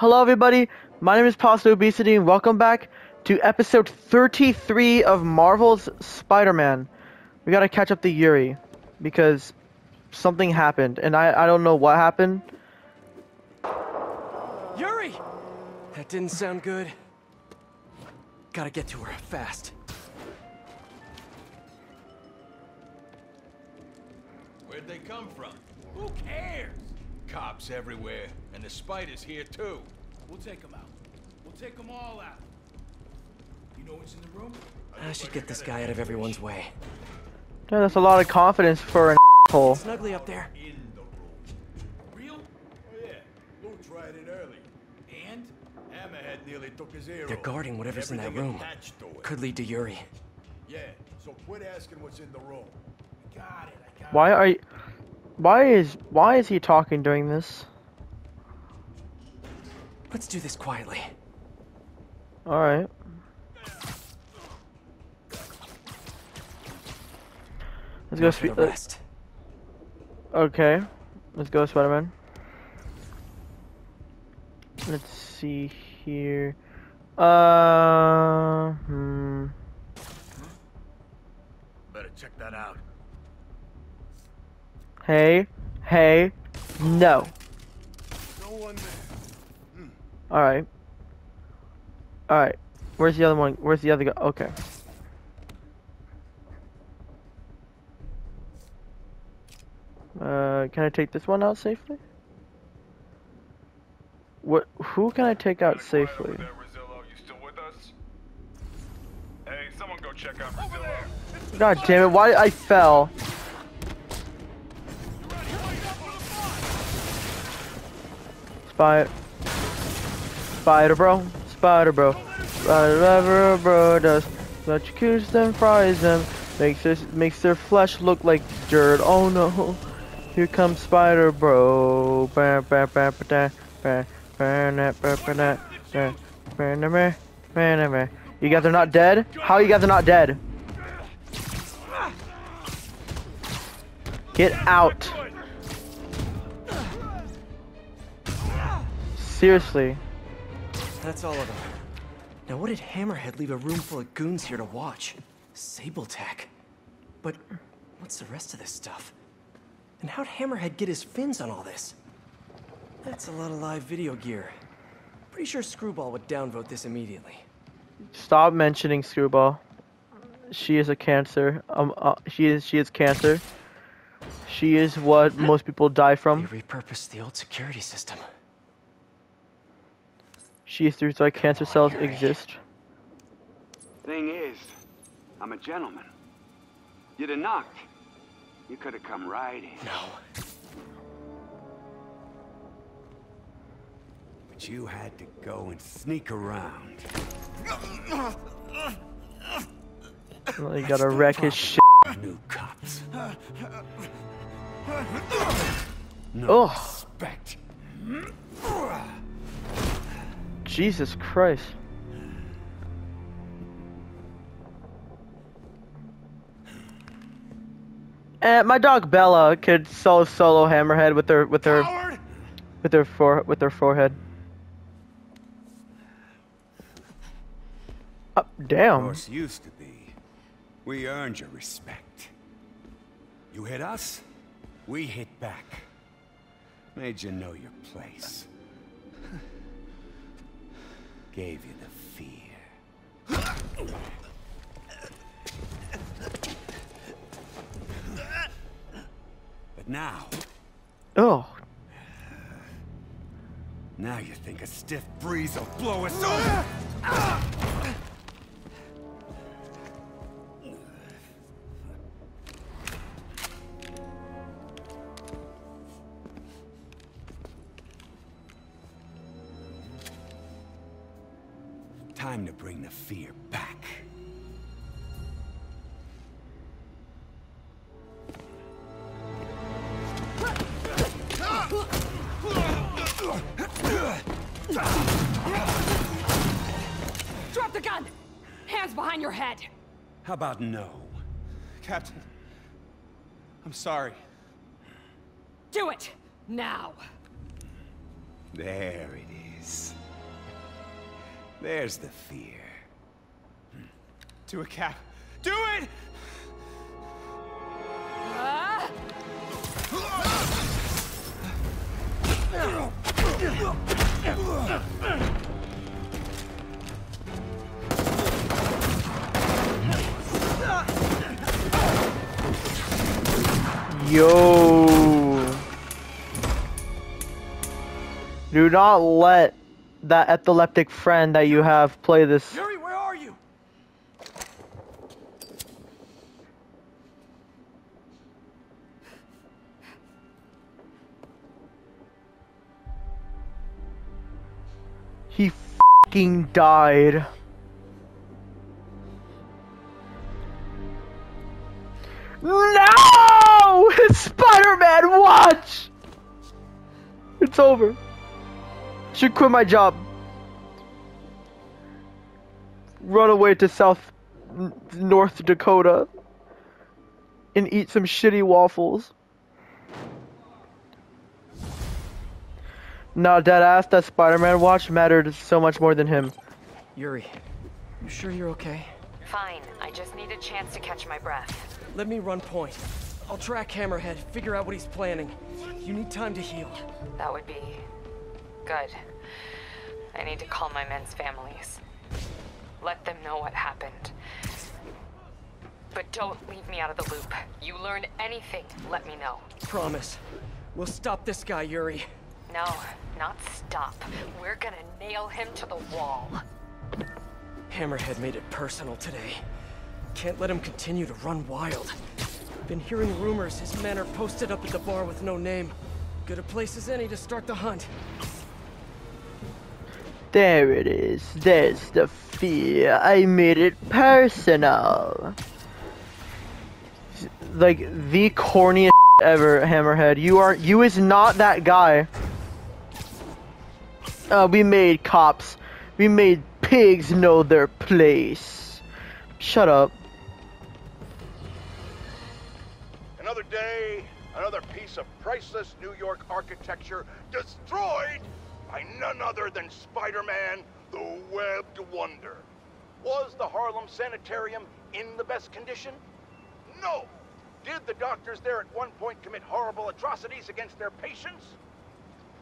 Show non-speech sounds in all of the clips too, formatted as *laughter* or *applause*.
Hello, everybody. My name is Pasta Obesity, and welcome back to episode 33 of Marvel's Spider-Man. We gotta catch up to Yuri because something happened, and I I don't know what happened. Yuri! That didn't sound good. Gotta get to her fast. Where'd they come from? Who cares? Cops everywhere, and the spider's here too. We'll take them out. We'll take them all out. You know what's in the room? I should get this guy out of everyone's way. Yeah, that's a lot of confidence for an asshole. Snugly up there. In the room. Real? Oh yeah, Lou tried it early. And? Hammerhead nearly took his ear They're guarding whatever's in that room. attached to it. Could lead to Yuri. Yeah, so quit asking what's in the room. Got it. I got Why are you? Why is why is he talking during this? Let's do this quietly. All right. Let's go. Now Spe- the rest. Okay, let's go, Spider-Man. Let's see here. Uh, hmm. Better check that out. Hey, hey, no. No one there. All right. All right. Where's the other one? Where's the other guy? Okay. Uh, can I take this one out safely? What? Who can I take out safely? There, Rosillo. You still with us? Hey, someone go check out Rosillo. God damn it! Why I fell? Spider, Spider bro, Spider bro, whatever bro does, electrocutes them, fries them, makes their makes their flesh look like dirt. Oh no! Here comes Spider bro. You guys are not dead? How you guys are not dead? Get out. Seriously. That's all of them. Now, what did Hammerhead leave a room full of goons here to watch? Sable Tech. But what's the rest of this stuff? And how'd Hammerhead get his fins on all this? That's a lot of live video gear. Pretty sure Screwball would downvote this immediately. Stop mentioning Screwball. She is a cancer. Um, uh, she is she is cancer. She is what most people die They from. repurposed the old security system. She is through why cancer cells exist. Thing is, I'm a gentleman. You'd have knocked. You could have come right in. No. But you had to go and sneak around. You gotta wreck his shit. New cops. No Ugh. respect. Jesus Christ. And my dog Bella could solo solo Hammerhead with her with her Howard! with her fore with her forehead. Up, damn. used to be. We earned your respect. You hit us, we hit back. Made you know your place. Gave you the fear. But now, Oh, now you think a stiff breeze will blow us over? Drop the gun! Hands behind your head! How about no? Captain. I'm sorry. Do it! Now! There it is. There's the fear. Do it, Cap. Do it! Ah! Ah! Yo. Do not let that epileptic friend that you have play this. Yuri, where are you? He fucking died. It's over. Should quit my job. Run away to South North Dakota and eat some shitty waffles. No, dead ass, that Spider-Man watch mattered so much more than him. Yuri, you sure you're okay? Fine. I just need a chance to catch my breath. Let me run point. I'll track Hammerhead, figure out what he's planning. You need time to heal. That would be good. I need to call my men's families. Let them know what happened. But don't leave me out of the loop. You learn anything, let me know. Promise. We'll stop this guy, Yuri. No, not stop. We're gonna nail him to the wall. Hammerhead made it personal today. Can't let him continue to run wild. Been hearing rumors his men are posted up at the bar with no name. Good a place as any to start the hunt. There it is. There's the fear. I made it personal. Like the corniest *laughs* ever, Hammerhead. You are you is not that guy. Uh, we made cops. We made pigs know their place. Shut up. Another another piece of priceless New York architecture destroyed by none other than Spider-Man, the Webbed Wonder. Was the Harlem Sanitarium in the best condition? No. Did the doctors there at one point commit horrible atrocities against their patients?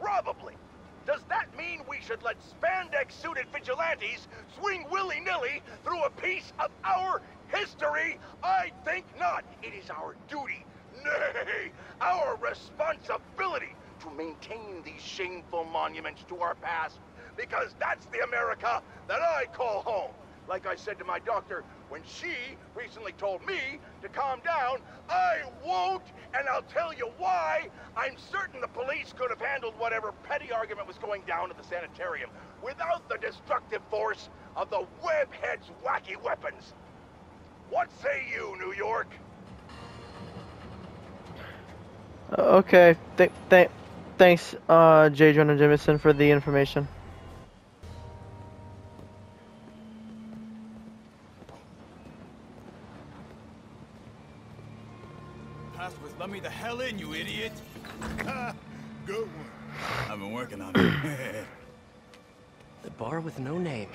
Probably. Does that mean we should let spandex-suited vigilantes swing willy-nilly through a piece of our history? I think not. It is our duty, nay, our responsibility to maintain these shameful monuments to our past, because that's the America that I call home. Like I said to my doctor, when she recently told me to calm down, I won't, and I'll tell you why. I'm certain the police could have handled whatever petty argument was going down at the sanitarium without the destructive force of the webhead's wacky weapons. What say you, New York? Okay. Th th thanks, uh, J. Jonah Jameson, for the information. Passwords let me the hell in, you idiot. Good one. I've been working on it. *clears throat* The bar with no name.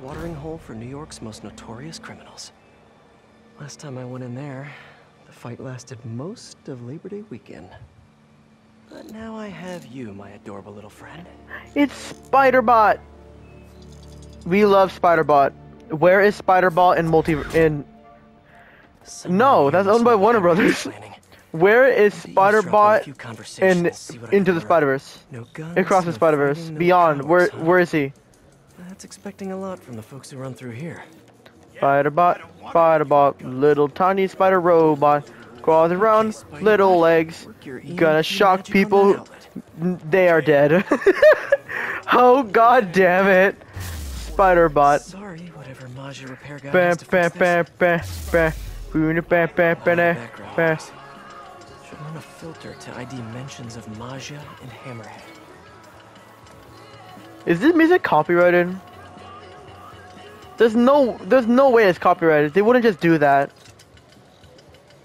Watering hole for New York's most notorious criminals. Last time I went in there, the fight lasted most of Labor Day weekend. But now I have you, my adorable little friend. It's Spiderbot. We love Spiderbot. Where is Spiderbot in multi in? No, that's owned by Warner Brothers. Where is Eavesdrop on a Spiderbot in conversations, see what I Into the can Spider Verse? No guns, Across the no Spider Verse. no Beyond. Where huh? where is he? That's expecting a lot from the folks who run through here. Spiderbot, Spiderbot, little tiny spider robot, crawls around, little legs, gonna shock people. that outlet. N- They are dead. *laughs* oh god damn it, Spiderbot. Sorry, whatever Maggia repair guy Bam has to bam fix bam this. Should run a filter to ID mentions of Maggia and Hammerhead. Is this music copyrighted? There's no, there's no way it's copyrighted. They wouldn't just do that.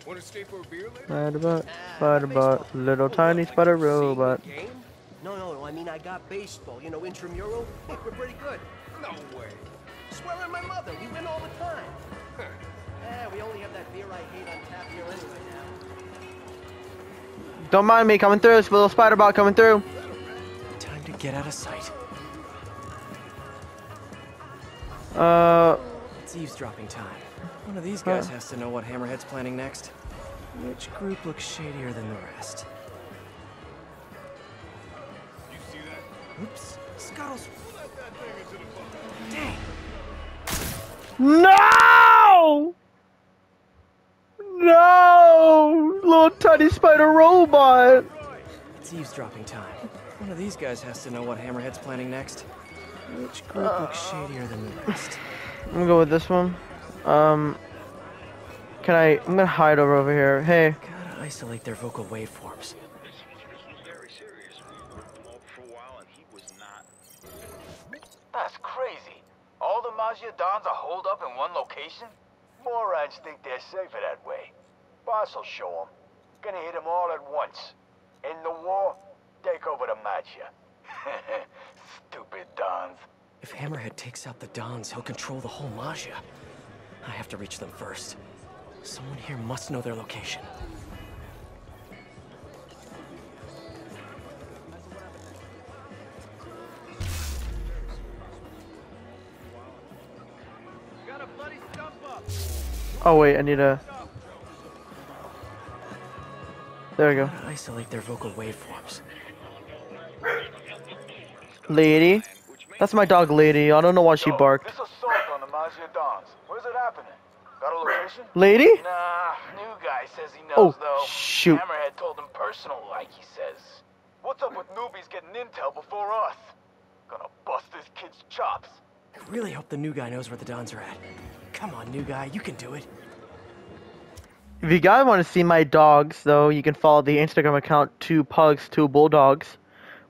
Want to stay for a beer later? Spiderbot, Spiderbot, little tiny spider robot. No, no, I mean I got baseball. You know, intramural. We're pretty good. No way. Swear on my mother, we win all the time. *laughs* Eh, we only have that beer I hate on tap here anyway now. Don't mind me coming through. This little Spiderbot coming through. Time to get out of sight. Uh, It's eavesdropping time. One of these guys has to know what Hammerhead's planning next. Which group looks shadier than the rest? You see that? Oops. Scuttles. Let that thing into the bucket. Dang. no! No! Little tiny spider robot. It's eavesdropping time. One of these guys has to know what Hammerhead's planning next. Which group looks shadier than the rest? I'm gonna go with this one. Um, can I? I'm gonna hide over over here. Hey, Gotta isolate their vocal waveforms. Very serious. We worked him over for a while and he was not. That's crazy. All the Maggia Dons are holed up in one location? Morons think they're safer that way. Boss will show them. Gonna hit them all at once. In the war, take over the Maggia. *laughs* Stupid Dons. If Hammerhead takes out the Dons, he'll control the whole Maggia. I have to reach them first. Someone here must know their location. oh wait, I need a. There we go. Isolate their vocal waveforms. Lady, that's my dog, Lady. I don't know why she barked. This assault on the Maggia Dons. Where's it happening? Got a location? Lady? Nah, new guy says he oh, knows Oh, though. shoot. Hammerhead told him personal, like he says. What's up with newbies getting intel before us? Gonna bust this kid's chops. I really hope the new guy knows where the Dons are at. Come on, new guy, you can do it. If you guys want to see my dogs, though, you can follow the Instagram account Two Pugs, Two Bulldogs,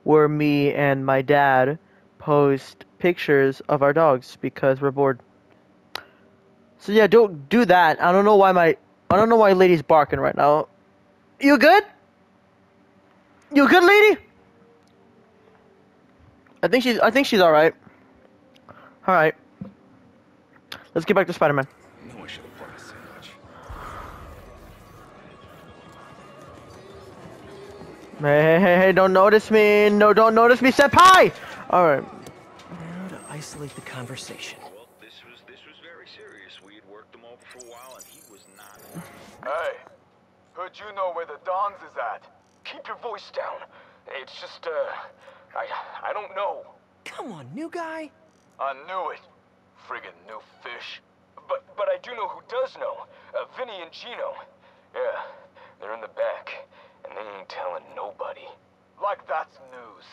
where me and my dad post pictures of our dogs because we're bored. So yeah, don't do that. I don't know why my I don't know why lady's barking right now. You good? You good, lady? I think she's I think she's all right. All right. Let's get back to Spider-Man. Hey, hey, hey, hey, don't notice me. No, don't notice me, senpai! Alright. Now to isolate the conversation. Well, this was this was very serious. We had worked him over for a while and he was not. Hey, heard you know where the Dons is at. Keep your voice down. It's just uh, I I don't know. Come on, new guy. I knew it. Friggin' new fish. But but I do know who does know. Uh, Vinny and Gino. Yeah, they're in the back, and they ain't telling nobody. Like that's news.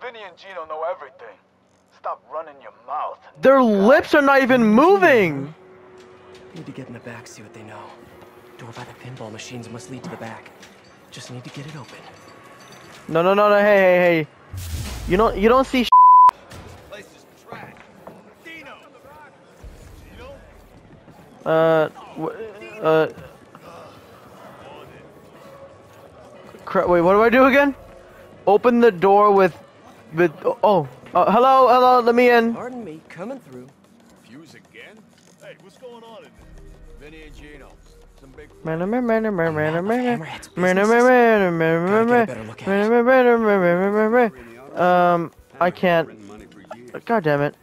Vinny and Gino know everything. Stop running your mouth. Their lips are not even moving! Need to get in the back, see what they know. Door by the pinball machines must lead to the back. Just need to get it open. No, no, no, no, hey, hey, hey. You don't, you don't see Place is trash. Dino! Dino? Uh, uh. Cra- wait, what do I do again? Open the door with, with, oh, uh, hello, hello, let me in. Pardon me, coming through. Fuse again? Hey, what's going on in there? Vinny and Gino. Um, I can't. Printing money for years. God damn it.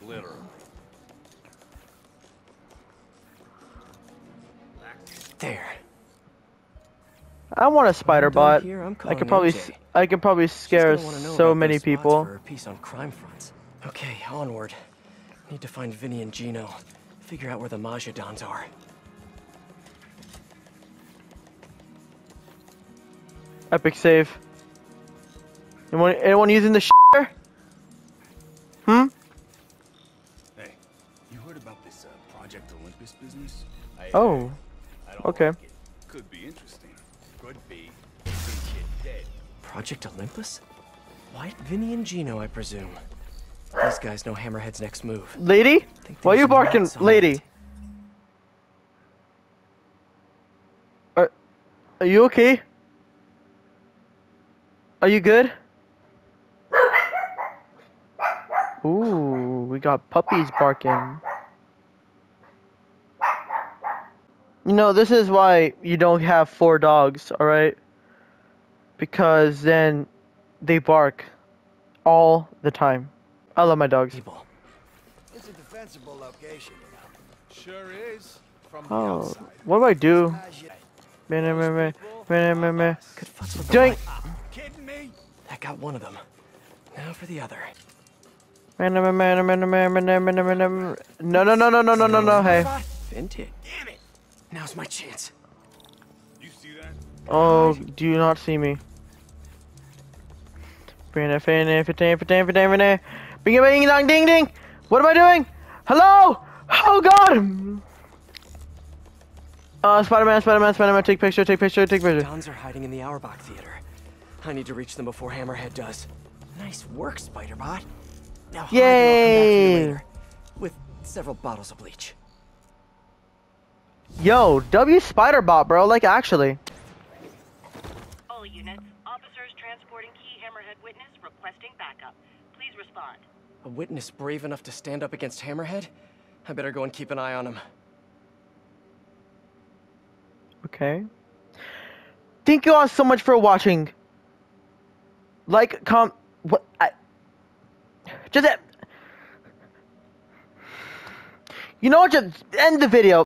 There. I want a spider I'm bot. here, I'm I calling could probably, MJ. s- I could probably scare gonna wanna know so many people. For a piece on crime fronts. Okay, onward. Need to find Vinny and Gino. Figure out where the Maggia Dons are. Epic save. Anyone, anyone using the share? Hmm? Hey, you heard about this uh, Project Olympus business? I, Oh, I don't okay. like it. Could be interesting. Could be. Dead. Project Olympus? White Vinny and Gino, I presume. These guys know Hammerhead's next move. Lady? Why are you barking, lady? Are, are you okay? Are you good? Ooh, we got puppies barking. You know, this is why you don't have four dogs, alright? Because then they bark all the time. I love my dogs. It's a defensible location. Sure is. From Oh, outside. what do I do? Meh, meh, meh, meh, meh, meh, meh. Good futz with the Doink! Kidding me? That got one of them. Now for the other. Meh, meh, meh, meh, meh, meh, meh, meh, meh, meh, meh. No, no, no, no, no, no, no, no, hey. Vintage. Damn it. Now's my chance. You see that? Oh, do you not see me? Bring it, fin, fin, fin, fin, fin, fin, Bing, bing, dong, ding, ding. What am I doing? Hello? Oh God! Uh, Spider-Man, Spider-Man, Spider-Man, take picture, take picture, take picture. Dons are hiding in the Auerbach Theater. I need to reach them before Hammerhead does. Nice work, Spider-Bot. Now hide and I'll come back for you Yay! later. With several bottles of bleach. Yo, W Spider-Bot, bro. Like actually. All units, officers transporting key Hammerhead witness requesting backup. Please respond. A witness brave enough to stand up against Hammerhead? I better go and keep an eye on him. Okay. Thank you all so much for watching. Like, com, what, I, just, you know what, just end the video.